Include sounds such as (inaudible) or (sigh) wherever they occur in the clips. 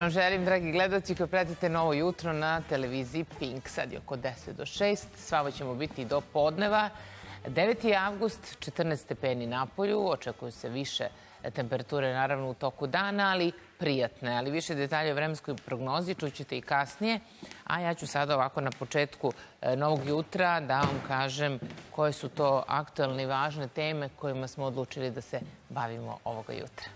Želim, dragi gledalci, koji pratite novo jutro na televiziji Pink. Sad je oko 10 do 6, svamo ćemo biti do podneva. 9. avgust, 14 stepeni na polju, očekuju se više temperature naravno u toku dana, ali prijatne. Ali više detalje o vremenskoj prognozi čućete i kasnije. A ja ću sada ovako na početku e, novog jutra da vam kažem koje su to aktualne i važne teme kojima smo odlučili da se bavimo ovoga jutra.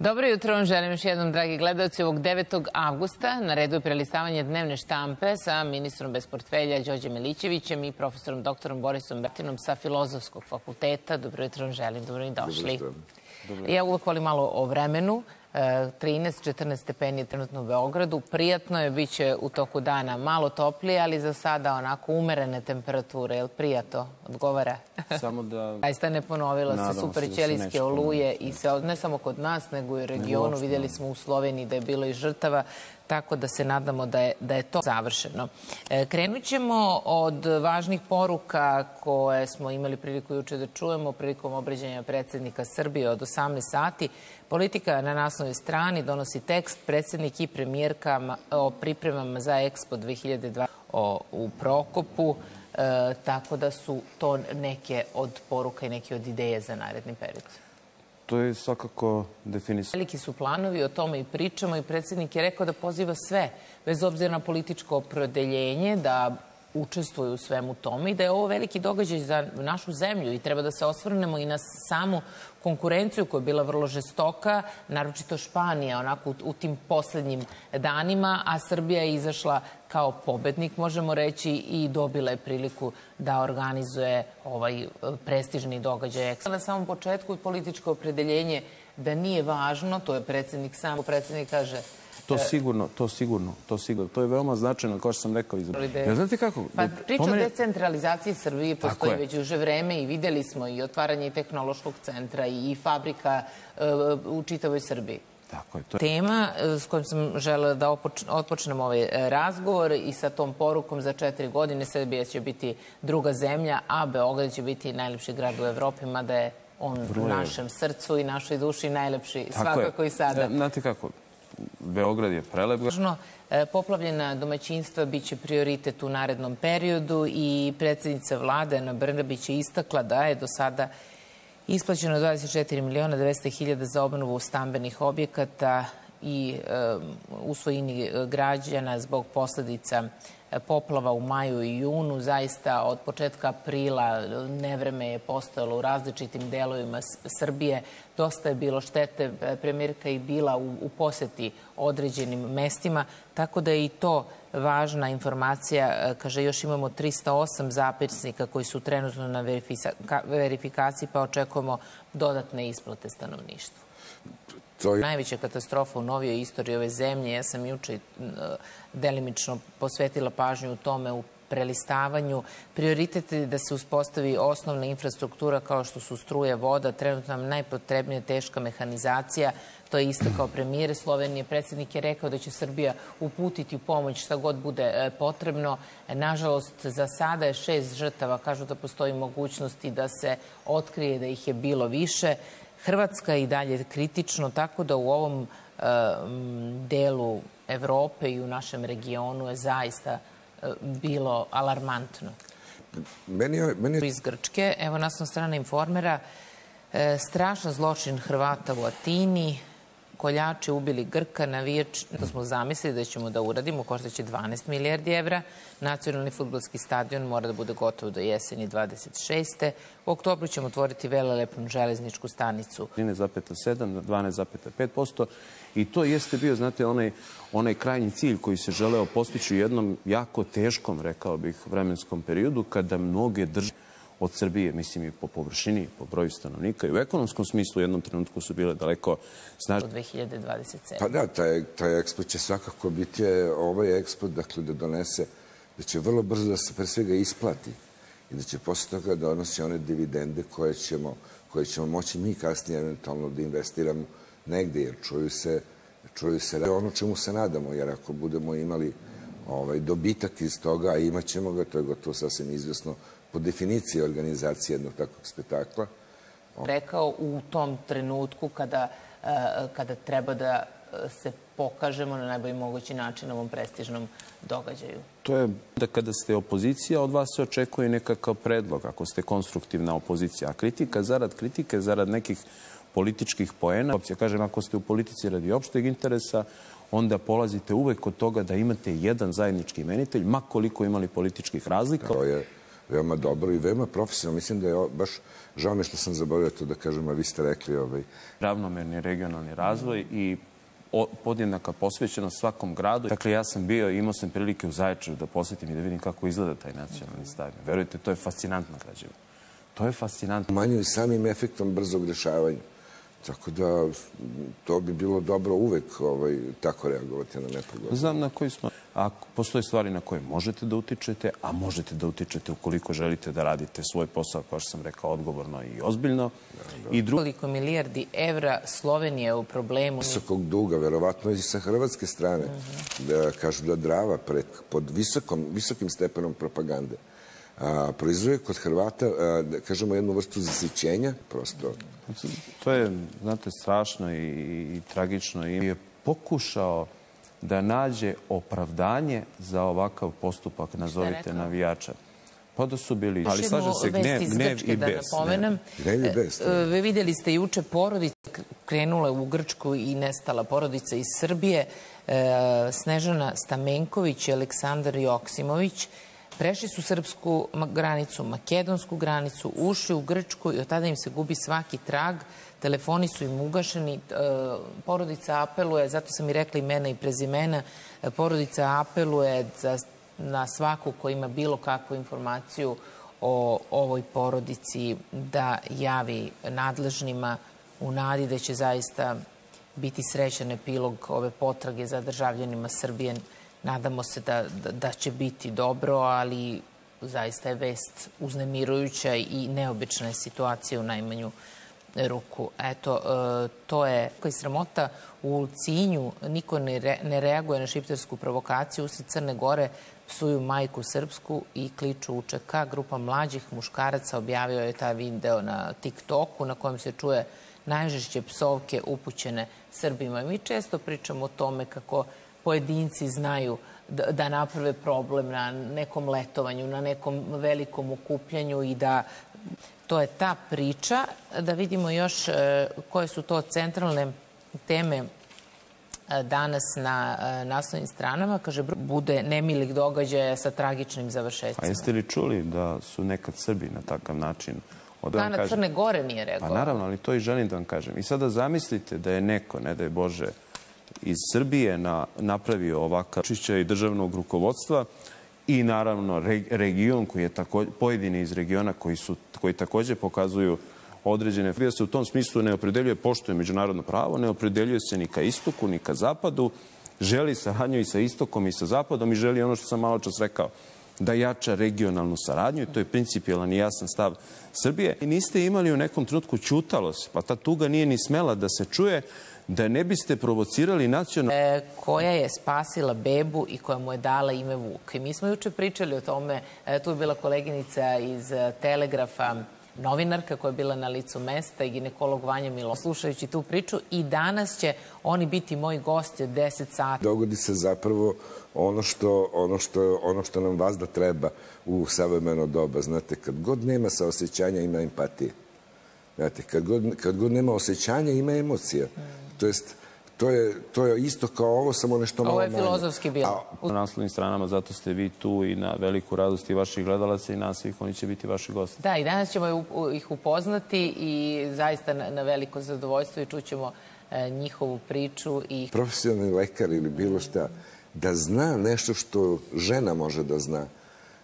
Dobro jutro vam želim još jednom, dragi gledalci, ovog 9. avgusta. Na redu je prelistavanje dnevne štampe sa ministrom bez portfelja Đorđe Milićevićem i profesorom doktorom Borisom Bertinom sa Filozofskog fakulteta. Dobro jutro vam želim, dobro i došli. Dobro. Ja uvek volim malo o vremenu. 13-14 stepeni trenutno u Beogradu. Prijatno je, bit će u toku dana malo toplije, ali za sada onako umerene temperature. Je li prijato? Odgovara? Samo da... (laughs) Zaista ne ponovila se super da ćelijske se oluje i se, ne samo kod nas, nego i u regionu. Videli smo u Sloveniji da je bilo i žrtava tako da se nadamo da je, da je to završeno. E, krenut ćemo od važnih poruka koje smo imali priliku juče da čujemo prilikom obrađanja predsednika Srbije od 18 sati. Politika na naslovnoj strani donosi tekst predsednik i premijerka o pripremama za Expo 2020 o, u Prokopu, e, tako da su to neke od poruka i neke od ideje za naredni period. To je svakako definisano. Veliki su planovi, o tome i pričamo i predsednik je rekao da poziva sve, bez obzira na političko opredeljenje, da učestvuju u svemu tome i da je ovo veliki događaj za našu zemlju i treba da se osvrnemo i na samu konkurenciju koja je bila vrlo žestoka, naročito Španija, onako u, tim poslednjim danima, a Srbija je izašla kao pobednik, možemo reći, i dobila je priliku da organizuje ovaj prestižni događaj. Na samom početku političko opredeljenje da nije važno, to je predsednik sam, predsednik kaže To sigurno, to sigurno, to sigurno. To je veoma značajno, kao što sam rekao. Ja znate kako? Pa priča pomene... o decentralizaciji Srbije postoji već uže vreme i videli smo i otvaranje tehnološkog centra i fabrika uh, u čitavoj Srbiji. Tako je. To je... Tema e, s kojom sam žela da otpočnem ovaj e, razgovor i sa tom porukom za četiri godine Srbija će biti druga zemlja, a Beograd će biti najlepši grad u Evropi, mada je on u našem srcu i našoj duši najlepši Tako svakako je. i sada. Znate kako, Beograd je prelep. E, poplavljena domaćinstva biće prioritet u narednom periodu i predsednica vlade Ana Brnabić je istakla da je do sada isplaćeno 24 miliona 200 hiljada za obnovu stambenih objekata i e, usvojini građana zbog posledica poplava u maju i junu. Zaista od početka aprila nevreme je postojalo u različitim delovima Srbije. Dosta je bilo štete. Premijerka i bila u, u poseti određenim mestima, tako da je i to važna informacija. Kaže, još imamo 308 zapisnika koji su trenutno na verifikaciji, pa očekujemo dodatne isplate stanovništvu. To je... Najveća katastrofa u novijoj istoriji ove zemlje. Ja sam juče delimično posvetila pažnju u tome u prelistavanju. Prioritet je da se uspostavi osnovna infrastruktura kao što su struje, voda, trenutno nam najpotrebnija teška mehanizacija. To je isto kao premijer Slovenije. Predsednik je rekao da će Srbija uputiti u pomoć šta god bude e, potrebno. Nažalost, za sada je šest žrtava. Kažu da postoji mogućnosti da se otkrije da ih je bilo više. Hrvatska i dalje kritično, tako da u ovom uh, delu Evrope i u našem regionu je zaista uh, bilo alarmantno. Meni je, meni je... Iz Grčke, evo nasno strana informera, uh, strašan zločin Hrvata u Atini, koljači ubili Grka, navijač, to smo zamislili da ćemo da uradimo, koštaće 12 milijardi evra. Nacionalni futbolski stadion mora da bude gotov do jeseni 26. U oktobru ćemo otvoriti velelepnu železničku stanicu. 13,7 na 12,5% i to jeste bio, znate, onaj, onaj krajnji cilj koji se želeo postići u jednom jako teškom, rekao bih, vremenskom periodu kada mnoge države od Srbije, mislim i po površini, po broju stanovnika i u ekonomskom smislu u jednom trenutku su bile daleko snažne. Od 2027. Pa da, taj, taj ekspo će svakako biti ovaj ekspo, dakle da donese, da će vrlo brzo da se pre svega isplati i da će posle toga donosi one dividende koje ćemo, koje ćemo moći mi kasnije eventualno da investiramo negde, jer čuju se, čuju se ono čemu se nadamo, jer ako budemo imali ovaj, dobitak iz toga, a imat ćemo ga, to je gotovo sasvim izvesno, po definiciji organizacije jednog takvog spektakla. Rekao u tom trenutku kada, eh, kada treba da se pokažemo na najbolji mogući način na ovom prestižnom događaju. To je da kada ste opozicija, od vas se očekuje nekakav predlog, ako ste konstruktivna opozicija. A kritika zarad kritike, zarad nekih političkih poena. Opcija kažem, ako ste u politici radi opšteg interesa, onda polazite uvek od toga da imate jedan zajednički imenitelj, ma koliko imali političkih razlika. To je veoma dobro i veoma profesionalno. Mislim da je baš, žao mi što sam zaboravio to da kažem, a vi ste rekli ovaj... Ravnomerni regionalni razvoj i podjednaka posvećenost svakom gradu. Dakle, ja sam bio, imao sam prilike u Zaječaru da posjetim i da vidim kako izgleda taj nacionalni stadion. Verujte, to je fascinantna građeva. To je fascinantno. Manju samim efektom brzog rešavanja. Tako da to bi bilo dobro uvek ovaj, tako reagovati na nepogodu. Znam na koji smo... A postoje stvari na koje možete da utičete, a možete da utičete ukoliko želite da radite svoj posao, kao što sam rekao, odgovorno i ozbiljno. Da, da. I drugo... Koliko milijardi evra Slovenije u problemu... Visokog duga, verovatno i sa hrvatske strane, uh -huh. da kažu da Drava pred, pod visokom, visokim stepenom propagande a, proizvuje kod Hrvata, a, da kažemo, jednu vrstu zasićenja, prosto. To je, znate, strašno i, i tragično i je pokušao da nađe opravdanje za ovakav postupak, nazovite navijača. Pa da su bili, ali slažem se, gnev, gnev i da bes. Napomenem. Gnev i bes. Da. Vi videli ste juče porodica krenula u Grčku i nestala porodica iz Srbije. E, Snežana Stamenković i Aleksandar Joksimović prešli su srpsku granicu, makedonsku granicu, ušli u Grčku i od tada im se gubi svaki trag. Telefoni su im ugašeni. E, porodica apeluje, zato sam i rekla imena i prezimena, e, porodica apeluje na svaku ko ima bilo kakvu informaciju o ovoj porodici da javi nadležnima u nadi da će zaista biti srećan epilog ove potrage za državljanima Srbije Nadamo se da, da, da će biti dobro, ali zaista je vest uznemirujuća i neobična je situacija u najmanju ruku. Eto, e, to je koji sramota u Cinju. Niko ne, re, ne reaguje na šiptarsku provokaciju. Usred Crne Gore psuju majku srpsku i kliču UČK. Grupa mlađih muškaraca objavio je taj video na TikToku na kojem se čuje najžešće psovke upućene Srbima. Mi često pričamo o tome kako pojedinci znaju da, da naprave problem na nekom letovanju, na nekom velikom okupljanju i da to je ta priča. Da vidimo još e, koje su to centralne teme e, danas na e, naslovnim stranama. Kaže, bude nemilih događaja sa tragičnim završecima. A jeste li čuli da su nekad Srbi na takav način Da Kana Crne Gore nije rekao. Pa naravno, ali to i želim da vam kažem. I sada zamislite da je neko, ne da je Bože, iz Srbije na, napravio ovakav čišća i državnog rukovodstva i naravno region koji je takođe, pojedini iz regiona koji, su, koji takođe pokazuju određene da se u tom smislu ne opredeljuje, poštuje međunarodno pravo, ne opredeljuje se ni ka istoku, ni ka zapadu, želi saradnju i sa istokom i sa zapadom i želi ono što sam malo čas rekao, da jača regionalnu saradnju i to je principijalan i jasan stav Srbije. I niste imali u nekom trenutku čutalo se, pa ta tuga nije ni smela da se čuje, da ne biste provocirali nacionalno... E, koja je spasila bebu i koja mu je dala ime Vuk. I mi smo juče pričali o tome, e, tu je bila koleginica iz e, Telegrafa, novinarka koja je bila na licu mesta i ginekolog Vanja Milo. Slušajući tu priču i danas će oni biti moji gosti od 10 sati. Dogodi se zapravo ono što, ono što, ono što nam vazda treba u savremeno doba. Znate, kad god nema saosećanja, ima empatije. Znate, kad god, kad god nema osjećanja, ima emocija. To jest, to je, to je isto kao ovo, samo nešto malo manje. Ovo je filozofski bilo. Na naslovnim stranama, zato ste vi tu i na veliku radost i vaših gledalaca i nas svih, oni će biti vaši gosti. Da, i danas ćemo ih upoznati i zaista na, na veliko zadovoljstvo i čućemo e, njihovu priču. i Profesionalni lekar ili bilo šta, da zna nešto što žena može da zna.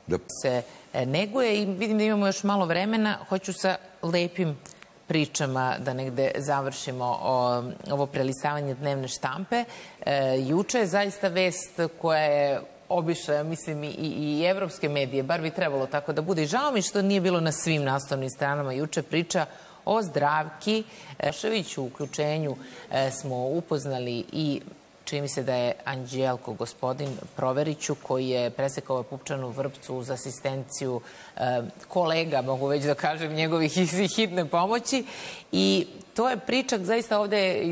Da se e, neguje i vidim da imamo još malo vremena. Hoću sa lepim pričama da negde završimo o, ovo prelisavanje dnevne štampe. E, juče je zaista vest koja je obišla, ja mislim, i, i evropske medije, bar bi trebalo tako da bude. I žao mi što nije bilo na svim nastavnim stranama juče priča o zdravki. Šević u uključenju e, smo upoznali i čini mi se da je Anđelko gospodin Proveriću koji je presekao Pupčanu Vrpcu uz asistenciju e, kolega, mogu već da kažem, njegovih iz hitne pomoći. I to je priča zaista ovde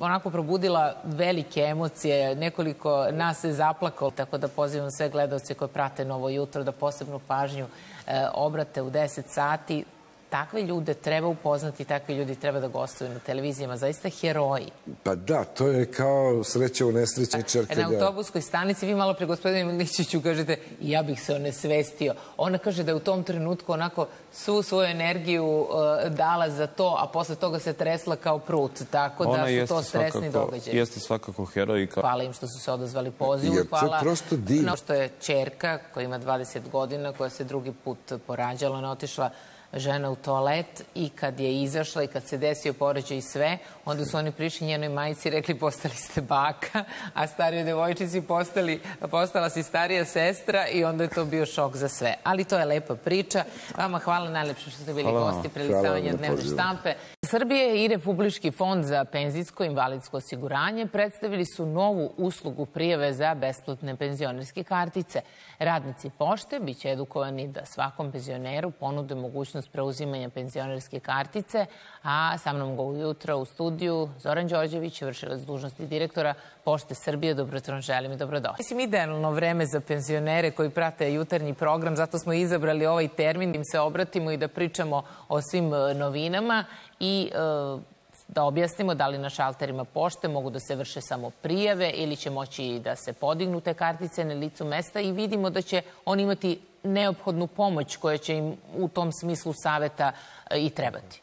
onako probudila velike emocije, nekoliko nas se zaplakalo, tako da pozivam sve gledalce koje prate Novo jutro da posebnu pažnju e, obrate u 10 sati takve ljude treba upoznati, takvi ljudi treba da gostuju na televizijama, zaista heroji. Pa da, to je kao sreća u nesreći čerke. Na autobuskoj stanici, vi malo pre gospodinu Miličiću kažete, ja bih se onesvestio. Ona kaže da je u tom trenutku onako svu svoju energiju uh, dala za to, a posle toga se tresla kao prut, tako Ona da su to stresni svakako, događaji. Jeste svakako heroj. Kao... Hvala im što su se odazvali pozivu. Jer to Hvala prosto divno. na što je čerka koja ima 20 godina, koja se drugi put porađala, ona otišla žena u toalet i kad je izašla i kad se desio poređaj i sve, onda su oni prišli njenoj majici i rekli postali ste baka, a starijoj devojčici postali, postala si starija sestra i onda je to bio šok za sve. Ali to je lepa priča. Vama hvala najlepše što ste bili Hvala gosti prelistavanja dnevne štampe. Srbije i Republički fond za penzijsko i invalidsko osiguranje predstavili su novu uslugu prijave za besplatne penzionerske kartice. Radnici pošte biće edukovani da svakom penzioneru ponude mogućnost preuzimanja penzionerske kartice, a sa mnom ga ujutro u studiju Zoran Đorđević, vršilac dužnosti direktora Pošte Srbije. Dobro jutro vam želim i dobrodošli. Mislim, idealno vreme za penzionere koji prate jutarnji program, zato smo izabrali ovaj termin da im se obratimo i da pričamo o svim e, novinama i e, da objasnimo da li na šalterima pošte mogu da se vrše samo prijave ili će moći da se podignu te kartice na licu mesta i vidimo da će oni imati neophodnu pomoć koja će im u tom smislu saveta e, i trebati.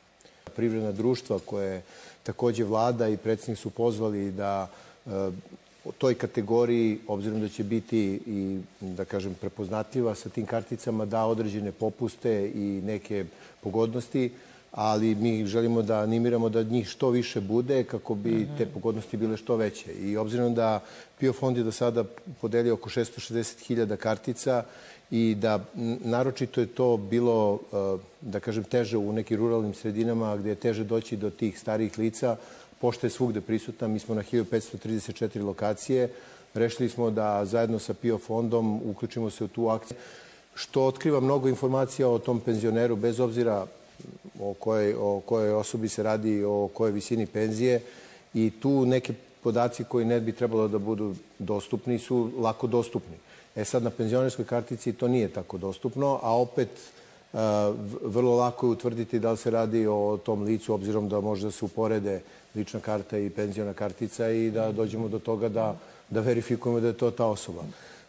privredna društva koje takođe vlada i predsednik su pozvali da e, u toj kategoriji, obzirom da će biti i, da kažem, prepoznatljiva sa tim karticama, da određene popuste i neke pogodnosti, ali mi želimo da animiramo da njih što više bude kako bi te pogodnosti bile što veće. I obzirom da PIO fond je do sada podelio oko 660.000 kartica i da naročito je to bilo, e, da kažem, teže u nekim ruralnim sredinama gde je teže doći do tih starijih lica. Pošta je svugde prisutna, mi smo na 1534 lokacije. Rešili smo da zajedno sa PIO fondom uključimo se u tu akciju, što otkriva mnogo informacija o tom penzioneru, bez obzira o kojoj, o kojoj osobi se radi, o kojoj visini penzije i tu neke podaci koji ne bi trebalo da budu dostupni su lako dostupni. E sad na penzionerskoj kartici to nije tako dostupno, a opet e, vrlo lako je utvrditi da li se radi o tom licu, obzirom da može da se uporede lična karta i penziona kartica i da dođemo do toga da, da verifikujemo da je to ta osoba.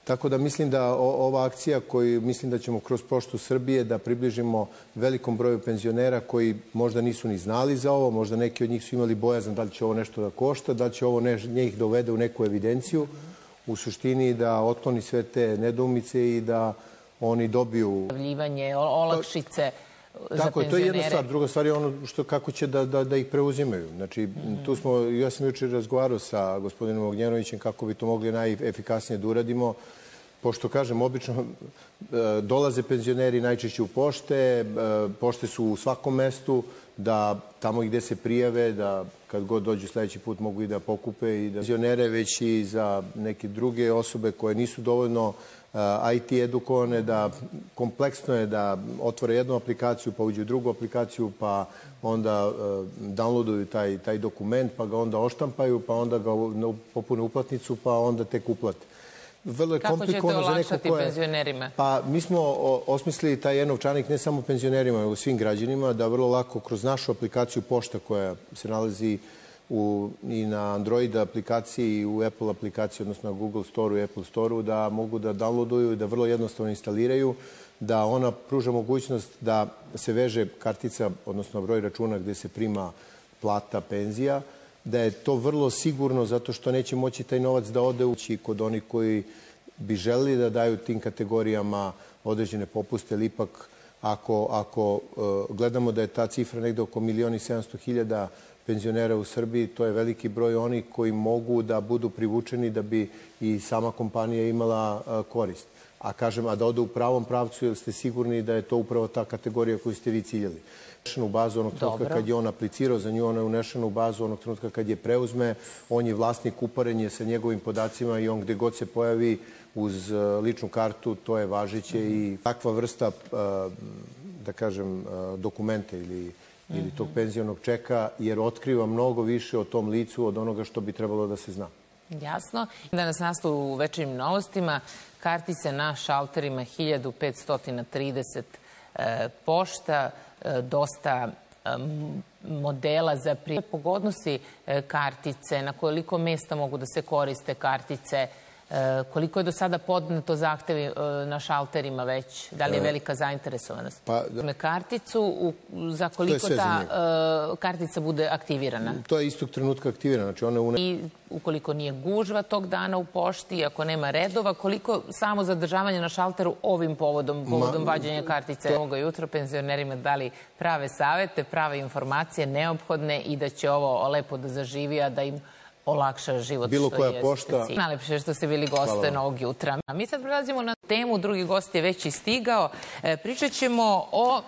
Tako da mislim da ova akcija koju mislim da ćemo kroz poštu Srbije da približimo velikom broju penzionera koji možda nisu ni znali za ovo, možda neki od njih su imali bojazan da li će ovo nešto da košta, da li će ovo njih dovede u neku evidenciju, u suštini da otkloni sve te nedoumice i da oni dobiju olakšice Tako je, to je jedna stvar. Druga stvar je ono što, kako će da, da, da ih preuzimaju. Znači, tu smo, ja sam jučer razgovarao sa gospodinom Ognjanovićem kako bi to mogli najefikasnije da uradimo. Pošto, kažem, obično e, dolaze penzioneri najčešće u pošte, e, pošte su u svakom mestu, da tamo gde se prijave, da kad god dođu sledeći put mogu i da pokupe i da penzionere, već i za neke druge osobe koje nisu dovoljno uh, IT edukovane, da kompleksno je da otvore jednu aplikaciju, pa uđu u drugu aplikaciju, pa onda uh, downloaduju taj, taj dokument, pa ga onda oštampaju, pa onda ga popune uplatnicu, pa onda tek uplate. Vrlo je Kako ćete komplikovano za neko olakšati ko je... penzionerima? Pa mi smo osmislili taj e-novčanik ne samo penzionerima, nego svim građanima, da vrlo lako kroz našu aplikaciju Pošta koja se nalazi u, i na Android aplikaciji i u Apple aplikaciji, odnosno na Google Store-u i Apple Store-u, da mogu da downloaduju i da vrlo jednostavno instaliraju, da ona pruža mogućnost da se veže kartica, odnosno broj računa gde se prima plata, penzija, da je to vrlo sigurno zato što neće moći taj novac da ode ući kod onih koji bi želeli da daju tim kategorijama određene popuste, ali ipak ako, ako uh, gledamo da je ta cifra negde oko milioni 700 hiljada penzionera u Srbiji, to je veliki broj onih koji mogu da budu privučeni da bi i sama kompanija imala korist. A kažem, a da ode u pravom pravcu, jer ste sigurni da je to upravo ta kategorija koju ste vi ciljali. Unešen u bazu onog trenutka kad je on aplicirao za nju, ona je unešena u bazu onog trenutka kad je preuzme, on je vlasnik uparenje sa njegovim podacima i on gde god se pojavi uz ličnu kartu, to je važiće i takva vrsta, da kažem, dokumenta ili ili tog penzionog čeka, jer otkriva mnogo više o tom licu od onoga što bi trebalo da se zna. Jasno. Danas nastavu u večernjim novostima kartice na šalterima 1530 pošta, dosta modela za pogodnosti kartice, na koliko mesta mogu da se koriste kartice, koliko je do sada podneto zahtevi na šalterima već? Da li je velika zainteresovanost? Pa, da. Karticu, za koliko ta za kartica bude aktivirana? To je istog trenutka aktivirana. Znači ona une... I ukoliko nije gužva tog dana u pošti, ako nema redova, koliko samo zadržavanje na šalteru ovim povodom, povodom Ma, vađenja kartice to... ovoga jutra penzionerima dali prave savete, prave informacije neophodne i da će ovo lepo da zaživi, a da im olakša život. Bilo koja pošta. Najlepše što ste bili goste novog jutra. A mi sad prelazimo na temu, drugi gost je već i stigao. E, pričat ćemo o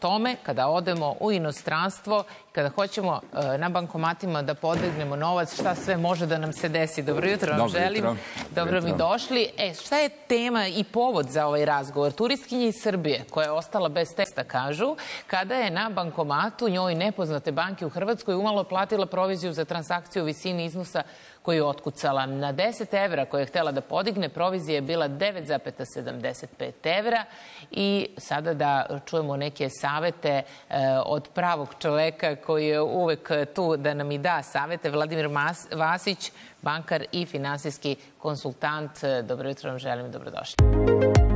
tome kada odemo u inostranstvo, kada hoćemo e, na bankomatima da podegnemo novac, šta sve može da nam se desi. Dobro jutro vam Dobro želim. Jutro. Dobro mi došli. E, šta je tema i povod za ovaj razgovor? Turistkinja iz Srbije, koja je ostala bez testa, kažu, kada je na bankomatu njoj nepoznate banke u Hrvatskoj umalo platila proviziju za transakciju u visini iznosa koju je otkucala. Na 10 evra koje je htela da podigne, provizija je bila 9,75 evra i sada da čujemo neke savete e, od pravog čoveka koji je uvek tu da nam i da savete. Vladimir Vasić, bankar i finansijski konsultant. Dobro jutro vam želim i dobrodošli.